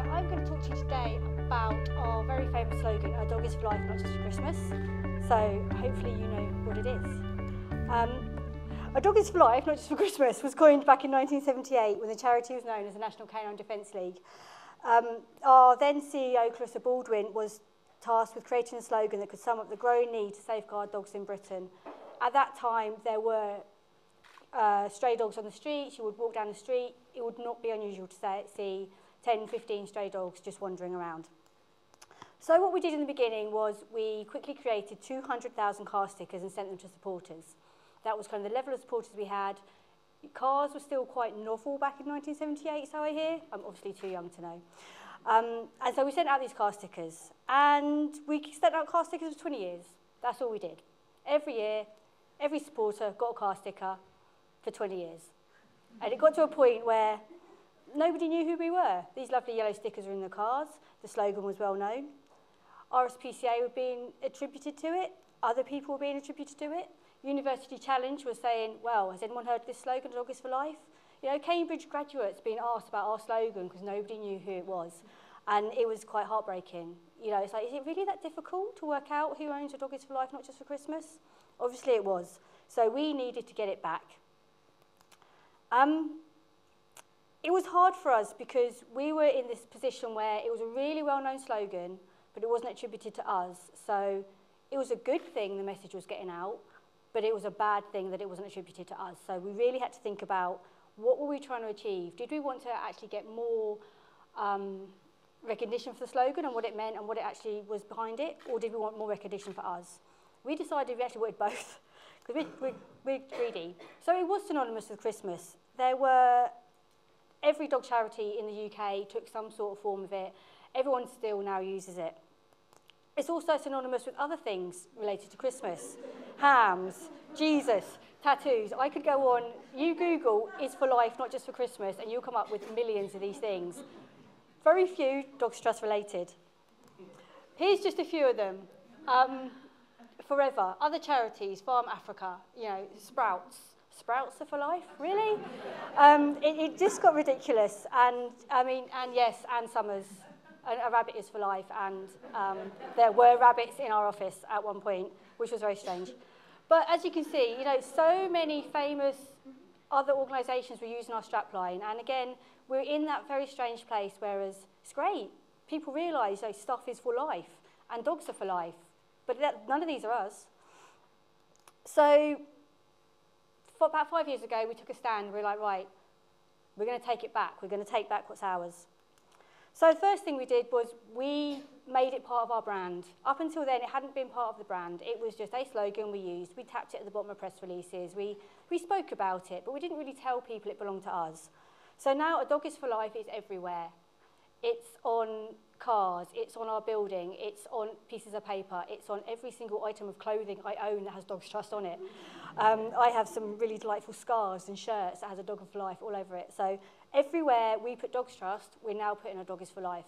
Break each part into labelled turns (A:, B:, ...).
A: Right, I'm going to talk to you today about our very famous slogan, A Dog is for Life, not just for Christmas. So hopefully you know what it is. Um, a Dog is for Life, not just for Christmas, was coined back in 1978 when the charity was known as the National Canine Defence League. Um, our then CEO, Clarissa Baldwin, was tasked with creating a slogan that could sum up the growing need to safeguard dogs in Britain. At that time, there were uh, stray dogs on the streets, you would walk down the street, it would not be unusual to say, see 10, 15 stray dogs just wandering around. So what we did in the beginning was we quickly created 200,000 car stickers and sent them to supporters. That was kind of the level of supporters we had. Cars were still quite novel back in 1978, so I hear. I'm obviously too young to know. Um, and so we sent out these car stickers. And we sent out car stickers for 20 years. That's all we did. Every year, every supporter got a car sticker for 20 years. And it got to a point where Nobody knew who we were. These lovely yellow stickers were in the cars. The slogan was well known. RSPCA were being attributed to it. Other people were being attributed to it. University Challenge was saying, well, has anyone heard this slogan, Dog is for Life? You know, Cambridge graduates being asked about our slogan because nobody knew who it was. And it was quite heartbreaking. You know, it's like, is it really that difficult to work out who owns a dog is for life, not just for Christmas? Obviously it was. So we needed to get it back. Um, It was hard for us because we were in this position where it was a really well-known slogan, but it wasn't attributed to us. So it was a good thing the message was getting out, but it was a bad thing that it wasn't attributed to us. So we really had to think about what were we trying to achieve? Did we want to actually get more um, recognition for the slogan and what it meant and what it actually was behind it, or did we want more recognition for us? We decided we actually wanted both because we, we, we're greedy. So it was synonymous with Christmas. There were every dog charity in the UK took some sort of form of it. Everyone still now uses it. It's also synonymous with other things related to Christmas. Hams, Jesus, tattoos. I could go on. You Google is for life, not just for Christmas, and you'll come up with millions of these things. Very few Dogs Trust related. Here's just a few of them. Um, forever. Other charities, Farm Africa, you know, Sprouts. Sprouts are for life, really? Um, it, it just got ridiculous. And, I mean, and yes, Ann Summers, a, a rabbit is for life. And um, there were rabbits in our office at one point, which was very strange. But as you can see, you know, so many famous other organisations were using our strapline. And again, we're in that very strange place, whereas it's great. People realise that stuff is for life and dogs are for life. But that, none of these are us. So about five years ago, we took a stand. We were like, right, we're going to take it back. We're going to take back what's ours. So the first thing we did was we made it part of our brand. Up until then, it hadn't been part of the brand. It was just a slogan we used. We tapped it at the bottom of press releases. We, we spoke about it, but we didn't really tell people it belonged to us. So now A Dog is for Life is everywhere. It's on cars, it's on our building, it's on pieces of paper, it's on every single item of clothing I own that has Dogs Trust on it. Um, I have some really delightful scarves and shirts that has a dog for life all over it. So everywhere we put Dogs Trust, we're now putting a dog is for life.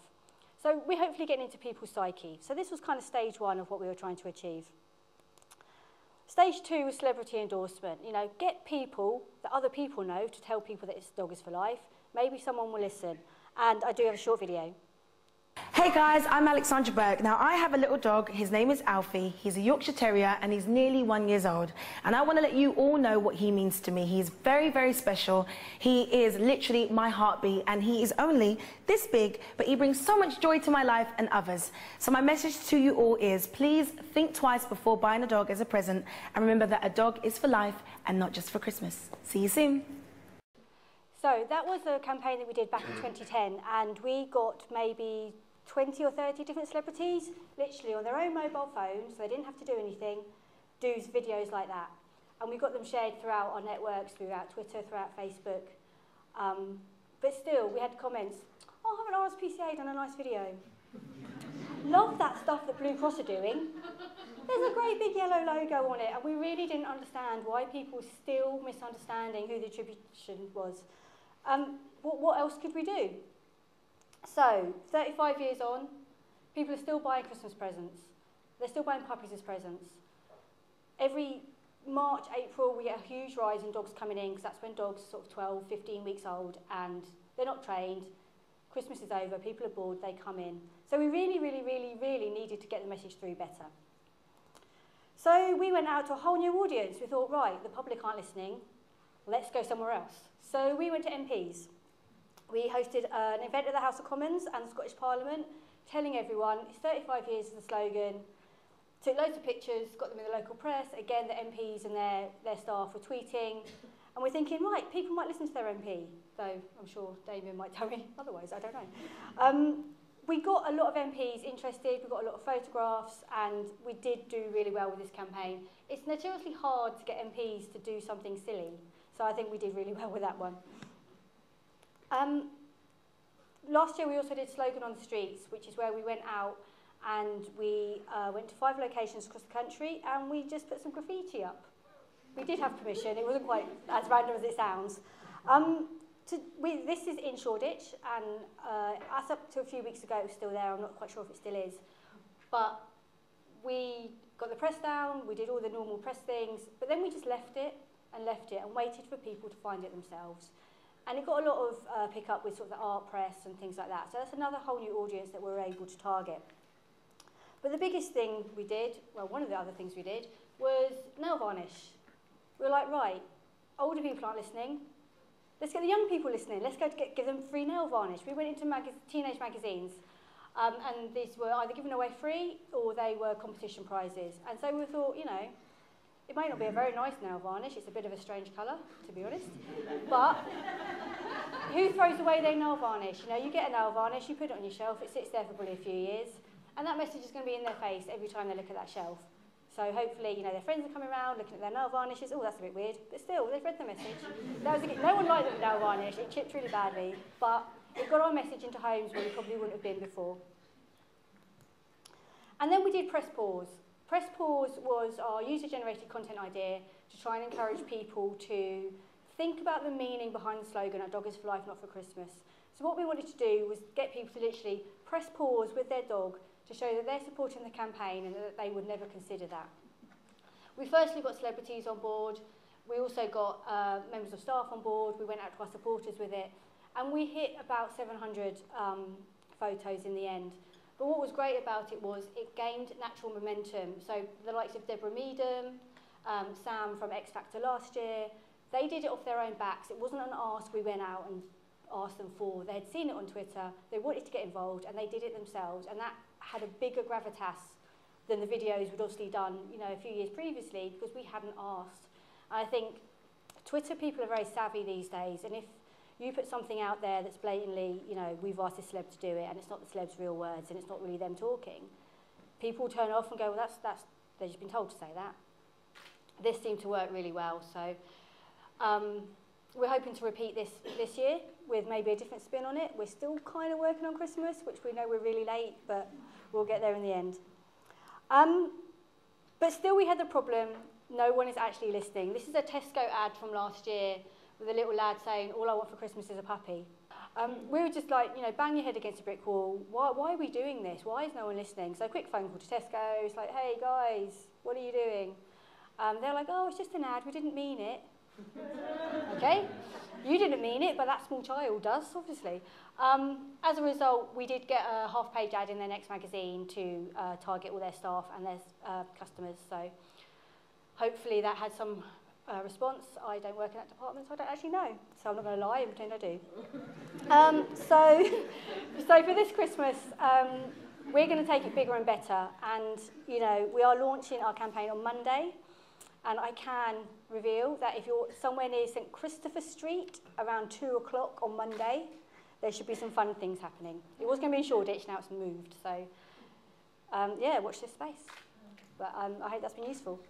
A: So we're hopefully getting into people's psyche. So this was kind of stage one of what we were trying to achieve. Stage two was celebrity endorsement. You know, get people that other people know to tell people that it's Dog is for Life. Maybe someone will listen. And I do have a short video.
B: Hey guys, I'm Alexandra Burke. Now I have a little dog, his name is Alfie, he's a Yorkshire Terrier and he's nearly one years old. And I want to let you all know what he means to me. He's very, very special. He is literally my heartbeat and he is only this big, but he brings so much joy to my life and others. So my message to you all is please think twice before buying a dog as a present and remember that a dog is for life and not just for Christmas. See you soon.
A: So that was a campaign that we did back in 2010 and we got maybe 20 or 30 different celebrities, literally on their own mobile phones, so they didn't have to do anything, do videos like that. And we got them shared throughout our networks, throughout Twitter, throughout Facebook. Um, but still, we had comments, oh, haven't RSPCA done a nice video? Love that stuff that Blue Cross are doing. There's a great big yellow logo on it, and we really didn't understand why people were still misunderstanding who the attribution was. Um, what, what else could we do? So, 35 years on, people are still buying Christmas presents. They're still buying puppies as presents. Every March, April, we get a huge rise in dogs coming in because that's when dogs are sort of 12, 15 weeks old and they're not trained. Christmas is over, people are bored, they come in. So we really, really, really, really needed to get the message through better. So we went out to a whole new audience. We thought, right, the public aren't listening, let's go somewhere else. So we went to MPs. We hosted an event at the House of Commons and the Scottish Parliament, telling everyone it's 35 years of the slogan, took loads of pictures, got them in the local press. Again, the MPs and their, their staff were tweeting. And we're thinking, right, people might listen to their MP, though I'm sure Damien might tell me otherwise, I don't know. Um, we got a lot of MPs interested, we got a lot of photographs, and we did do really well with this campaign. It's notoriously hard to get MPs to do something silly, so I think we did really well with that one. Um, last year we also did Slogan on the Streets, which is where we went out and we uh, went to five locations across the country and we just put some graffiti up. We did have permission, it wasn't quite as random as it sounds. Um, to, we, this is in Shoreditch and uh, as up to a few weeks ago it was still there, I'm not quite sure if it still is. But we got the press down, we did all the normal press things, but then we just left it and left it and waited for people to find it themselves. And it got a lot of uh, pick up with sort of the art press and things like that. So that's another whole new audience that we're able to target. But the biggest thing we did, well, one of the other things we did, was nail varnish. We were like, right, older people aren't listening. Let's get the young people listening. Let's go to get, give them free nail varnish. We went into mag teenage magazines, um, and these were either given away free or they were competition prizes. And so we thought, you know, It might not be a very nice nail varnish, it's a bit of a strange colour, to be honest. But who throws away their nail varnish? You know, you get a nail varnish, you put it on your shelf, it sits there for probably a few years, and that message is going to be in their face every time they look at that shelf. So hopefully, you know, their friends are coming around looking at their nail varnishes. Oh, that's a bit weird. But still, they've read the message. That was a, no one liked the nail varnish. It chipped really badly. But it got our message into homes where we probably wouldn't have been before. And then we did Press Pause. Press Pause was our user-generated content idea to try and encourage people to think about the meaning behind the slogan, our dog is for life, not for Christmas. So what we wanted to do was get people to literally press pause with their dog to show that they're supporting the campaign and that they would never consider that. We firstly got celebrities on board. We also got uh, members of staff on board. We went out to our supporters with it. And we hit about 700 um, photos in the end. But what was great about it was it gained natural momentum. So the likes of Deborah Meadham, um, Sam from X Factor last year, they did it off their own backs. It wasn't an ask we went out and asked them for. They had seen it on Twitter, they wanted to get involved, and they did it themselves. And that had a bigger gravitas than the videos we'd obviously done you know, a few years previously because we hadn't asked. And I think Twitter people are very savvy these days, and if you put something out there that's blatantly, you know, we've asked a celeb to do it, and it's not the celeb's real words, and it's not really them talking, people turn off and go, well, that's, that's, they've just been told to say that. This seemed to work really well, so um, we're hoping to repeat this this year with maybe a different spin on it. We're still kind of working on Christmas, which we know we're really late, but we'll get there in the end. Um, but still, we had the problem no one is actually listening. This is a Tesco ad from last year with a little lad saying, all I want for Christmas is a puppy. Um, we were just like, you know, bang your head against a brick wall. Why, why are we doing this? Why is no one listening? So quick phone call to Tesco. It's like, hey, guys, what are you doing? Um, they're like, oh, it's just an ad. We didn't mean it. okay? You didn't mean it, but that small child does, obviously. Um, as a result, we did get a half-page ad in their next magazine to uh, target all their staff and their uh, customers. So hopefully that had some uh, response. I don't work in that department, so I don't actually know. So I'm not going to lie and pretend I do. Um, so, so for this Christmas, um, we're going to take it bigger and better. And, you know, we are launching our campaign on Monday. And I can reveal that if you're somewhere near St Christopher Street around 2 o'clock on Monday, there should be some fun things happening. It was going to be in Shoreditch, now it's moved. So, um, yeah, watch this space. But um, I hope that's been useful.